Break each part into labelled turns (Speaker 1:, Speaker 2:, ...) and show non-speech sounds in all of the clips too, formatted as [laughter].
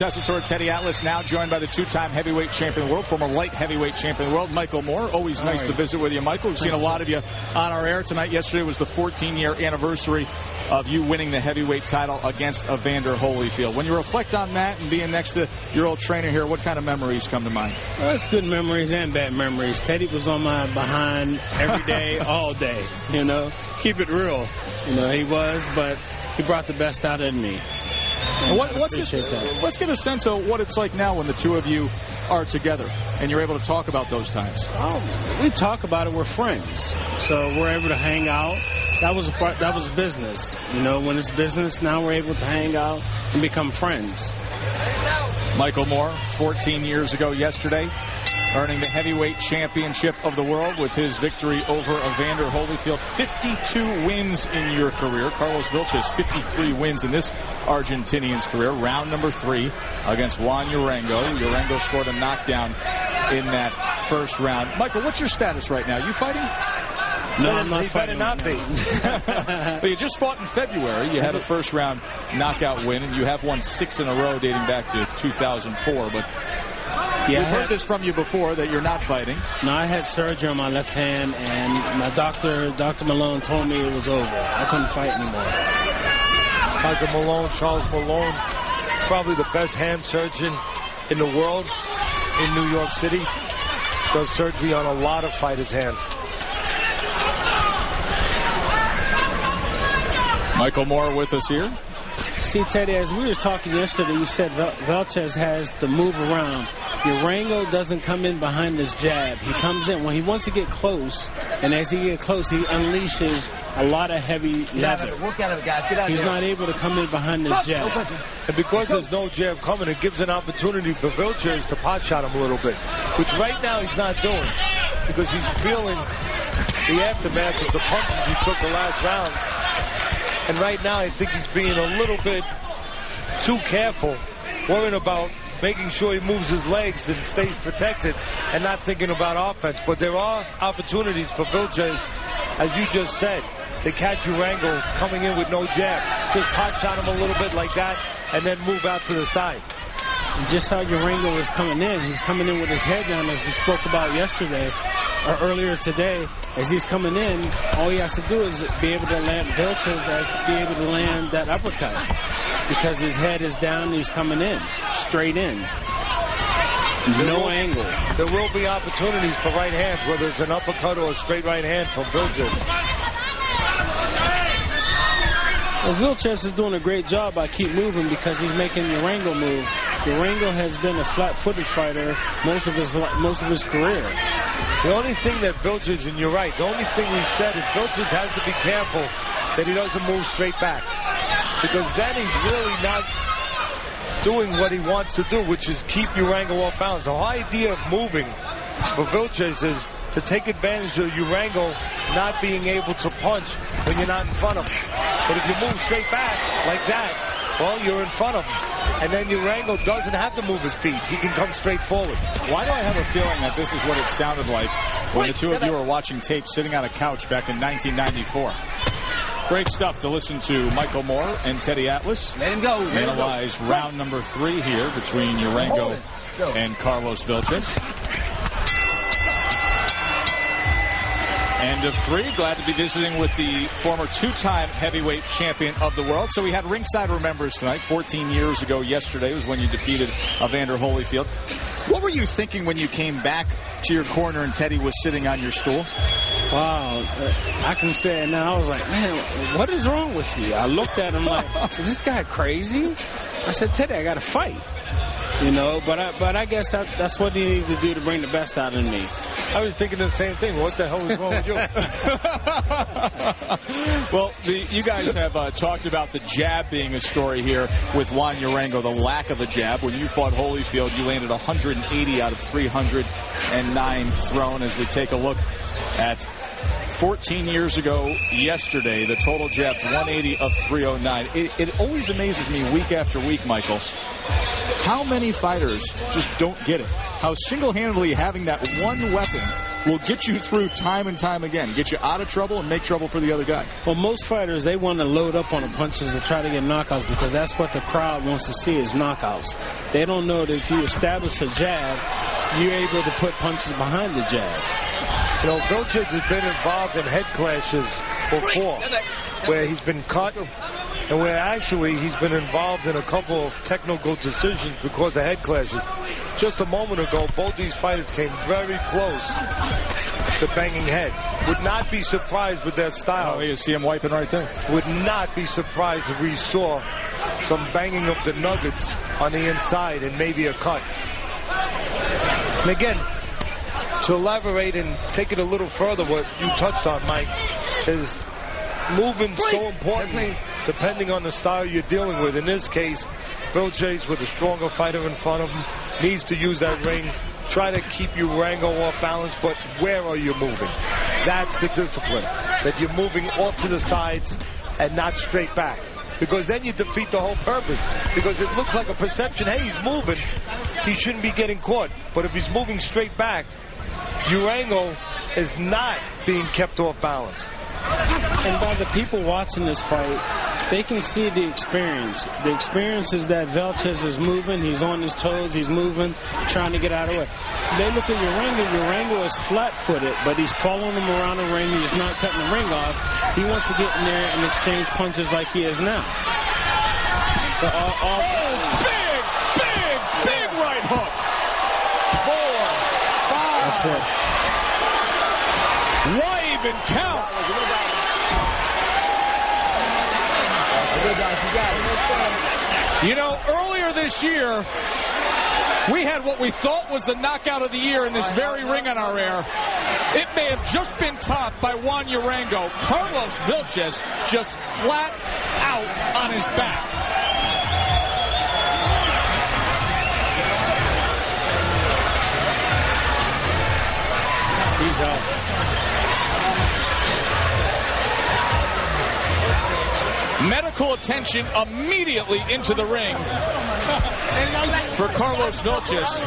Speaker 1: Tessitore Teddy Atlas now joined by the two-time heavyweight champion of the world, former light heavyweight champion of the world, Michael Moorer. Always nice to visit with you, Michael. We've seen a lot of you on our air tonight. Yesterday was the 14-year anniversary of you winning the heavyweight title against Evander Holyfield. When you reflect on that and being next to your old trainer here, what kind of memories come to mind?
Speaker 2: Well, it's good memories and bad memories. Teddy was on my behind every day, [laughs] all day. You know, keep it real. You know, he was, but he brought the best out of me.
Speaker 1: What, what's it, let's get a sense of what it's like now when the two of you are together and you're able to talk about those times.
Speaker 2: Oh, we talk about it. We're friends, so we're able to hang out. That was a, that was business. You know, when it's business, now we're able to hang out and become friends.
Speaker 1: Michael Moorer, 14 years ago yesterday, earning the heavyweight championship of the world with his victory over Evander Holyfield. 52 wins in your career. Carlos Vilches, 53 wins in this Argentinian's career. Round number three against Juan Urango. Urango scored a knockdown in that first round. Michael, what's your status right now? You fighting?
Speaker 2: No, I'm not fighting.
Speaker 3: not be.
Speaker 1: well, [laughs] you just fought in February. You had a first round knockout win, and you have won six in a row dating back to 2004. But yeah, We've heard this from you before that you're not fighting.
Speaker 2: No, I had surgery on my left hand, and my doctor, Dr. Melone, told me it was over. I couldn't fight anymore.
Speaker 3: Dr. Melone, Charles Melone, probably the best hand surgeon in the world in New York City. Does surgery on a lot of fighters' hands.
Speaker 1: Michael Moorer with us here.
Speaker 2: See, Teddy, as we were talking yesterday, you said Vel Velches has to move around. Urango doesn't come in behind his jab. He comes in when he wants to get close, and as he gets close, he unleashes a lot of heavy leather. He's not able to come in behind his jab.
Speaker 3: And because there's no jab coming, it gives an opportunity for Vilches to pot shot him a little bit, which right now he's not doing because he's feeling the aftermath of the punches he took the last round and right now, I think he's being a little bit too careful, worrying about making sure he moves his legs and stays protected and not thinking about offense. But there are opportunities for Vilches, as you just said, to catch Urango coming in with no jab. Just pot shot him a little bit like that and then move out to the side.
Speaker 2: And just how Urango is coming in, he's coming in with his head down as we spoke about yesterday or earlier today as he's coming in, all he has to do is be able to land Vilches as be able to land that uppercut because his head is down. He's coming in straight in. no angle.
Speaker 3: There will be opportunities for right hands, whether it's an uppercut or a straight right hand from Vilches.
Speaker 2: Well, Vilches is doing a great job by keep moving because he's making Urango move. Urango has been a flat-footed fighter most of his most of his career.
Speaker 3: The only thing that Vilches, and you're right, the only thing we said is Vilches has to be careful that he doesn't move straight back. Because then he's really not doing what he wants to do, which is keep Urango off balance. The whole idea of moving for Vilches is to take advantage of Urango not being able to punch when you're not in front of him. But if you move straight back like that, well, you're in front of him. And then Urango doesn't have to move his feet. He can come straight forward.
Speaker 1: Why do I have a feeling that this is what it sounded like when the two of you were watching tape sitting on a couch back in 1994? Great stuff to listen to Michael Moorer and Teddy Atlas.
Speaker 4: Let him go. Let
Speaker 1: Analyze
Speaker 4: him
Speaker 1: go. round number three here between Urango and Carlos Vilches. End of three. Glad to be visiting with the former two-time heavyweight champion of the world. So we had ringside remembers tonight. 14 years ago yesterday was when you defeated Evander Holyfield. What were you thinking when you came back to your corner and Teddy was sitting on your stool?
Speaker 2: Wow, I can say it now. I was like, man, what is wrong with you? I looked at him like, is this guy crazy? I said, Teddy, I got to fight. You know, but I, but I guess that, that's what you need to do to bring the best out in me.
Speaker 3: I was thinking the same thing. What the hell is wrong with you? [laughs]
Speaker 1: well, the, you guys have uh, talked about the jab being a story here with Juan Urango, the lack of the jab. When you fought Holyfield, you landed 180 out of 309 thrown. As we take a look at 14 years ago yesterday, the total jabs 180 of 309. It, it always amazes me week after week, Michael, how many fighters just don't get it? How single-handedly having that one weapon will get you through time and time again, get you out of trouble and make trouble for the other guy.
Speaker 2: Well, most fighters they want to load up on the punches to try to get knockouts because that's what the crowd wants to see is knockouts. They don't know that if you establish a jab, you're able to put punches behind the jab.
Speaker 3: You know, Vilches has been involved in head clashes before, where he's been cut, and where actually he's been involved in a couple of technical decisions because of head clashes. Just a moment ago, both these fighters came very close to banging heads. Would not be surprised with their style.
Speaker 1: Oh, you see him wiping right there.
Speaker 3: Would not be surprised if we saw some banging of the nuggets on the inside and maybe a cut. And again, to elaborate and take it a little further, what you touched on, Mike, is movement so important depending on the style you're dealing with. In this case, Vilches with a stronger fighter in front of him needs to use that ring. Try to keep Urango off balance, but where are you moving? That's the discipline. That you're moving off to the sides and not straight back. Because then you defeat the whole purpose. Because it looks like a perception, hey, he's moving. He shouldn't be getting caught. But if he's moving straight back, Urango is not being kept off balance.
Speaker 2: And by the people watching this fight, they can see the experience. The experience is that Vilches is moving, he's on his toes, he's moving, trying to get out of the way. They look at Urango, Urango is flat-footed, but he's following him around the ring, he's not cutting the ring off. He wants to get in there and exchange punches like he is now.
Speaker 1: But, oh, big, big, big right hook. Four, five.
Speaker 2: That's it.
Speaker 1: Why even count? You know, earlier this year, we had what we thought was the knockout of the year in this very ring on our air. It may have just been topped by Juan Urango. Carlos Vilches just flat out on his back.
Speaker 2: He's out.
Speaker 1: Medical attention immediately into the ring for Carlos Vilches.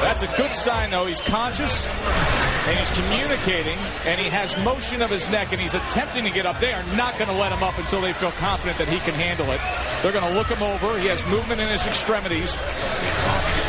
Speaker 1: That's a good sign, though. He's conscious and he's communicating and he has motion of his neck and he's attempting to get up. They are not going to let him up until they feel confident that he can handle it. They're going to look him over. He has movement in his extremities.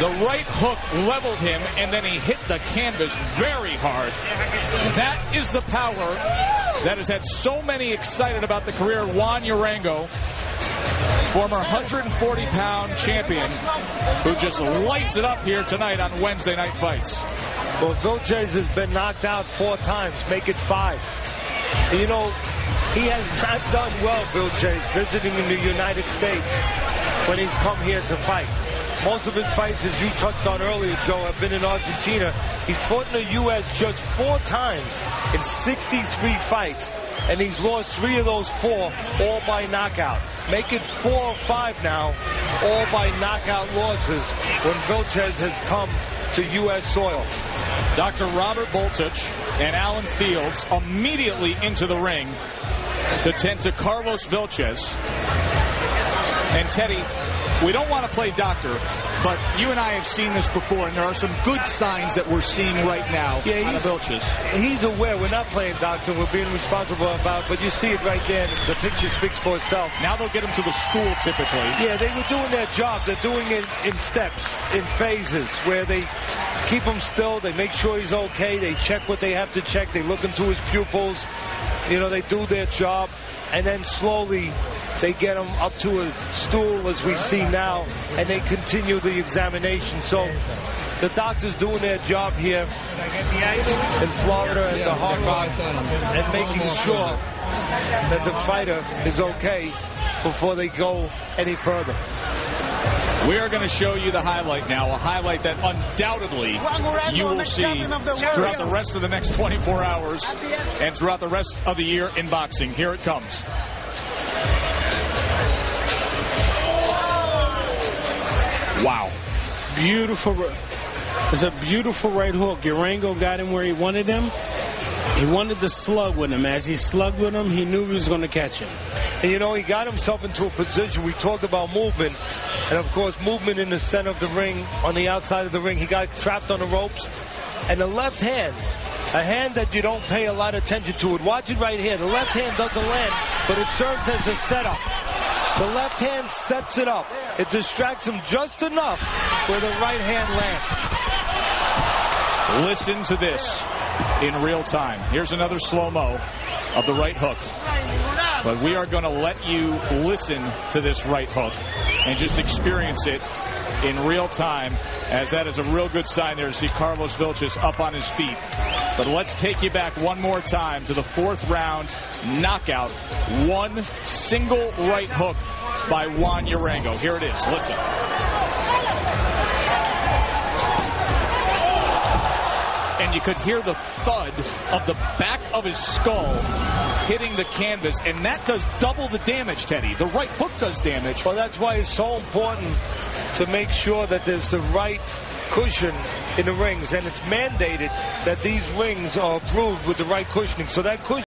Speaker 1: The right hook leveled him and then he hit the canvas very hard. That is the power that has had so many excited about the career of Juan Urango, former 140 pound champion, who just lights it up here tonight on Wednesday night fights.
Speaker 3: Well, Vilches has been knocked out four times, make it five. You know, he has not done well, Vilches, visiting in the United States when he's come here to fight. Most of his fights, as you touched on earlier, Joe, have been in Argentina. He's fought in the U.S. just four times in 63 fights, and he's lost three of those four, all by knockout. Make it four or five now, all by knockout losses when Vilches has come to U.S. soil.
Speaker 1: Dr. Robert Boltich and Alan Fields immediately into the ring to tend to Carlos Vilches. And Teddy, we don't want to play doctor, but you and I have seen this before, and there are some good signs that we're seeing right now
Speaker 3: yeah,
Speaker 1: out of Vilches.
Speaker 3: He's aware we're not playing doctor, we're being responsible about, but you see it right there. The picture speaks for itself.
Speaker 1: Now they'll get him to the stool typically.
Speaker 3: Yeah, they were doing their job. They're doing it in steps, in phases, where they keep him still, they make sure he's okay, they check what they have to check, they look into his pupils, you know, they do their job, and then slowly they get them up to a stool as we see now, and they continue the examination. So the doctors doing their job here in Florida at the Hard and making sure that the fighter is okay before they go any further.
Speaker 1: We are going to show you the highlight now, a highlight that undoubtedly you will see throughout the rest of the next 24 hours and throughout the rest of the year in boxing. Here it comes. Wow.
Speaker 2: Beautiful. It's a beautiful right hook. Urango got him where he wanted him. He wanted to slug with him. As he slugged with him, he knew he was going to catch him.
Speaker 3: And you know, he got himself into a position. We talked about movement. And of course, movement in the center of the ring, on the outside of the ring. He got trapped on the ropes. And the left hand, a hand that you don't pay a lot of attention to it. Watch it right here. The left hand doesn't land, but it serves as a setup. The left hand sets it up. It distracts him just enough where the right hand lands.
Speaker 1: Listen to this in real time. Here's another slow-mo of the right hook. But we are going to let you listen to this right hook and just experience it in real time, as that is a real good sign there to see Carlos Vilches up on his feet. But let's take you back one more time to the fourth round knockout. One single right hook by Juan Urango. Here it is. Listen. And you could hear the thud of the back of his skull hitting the canvas, and that does double the damage, Teddy. The right hook does damage.
Speaker 3: Well, that's why it's so important to make sure that there's the right cushion in the rings, and it's mandated that these rings are approved with the right cushioning. So that cushion.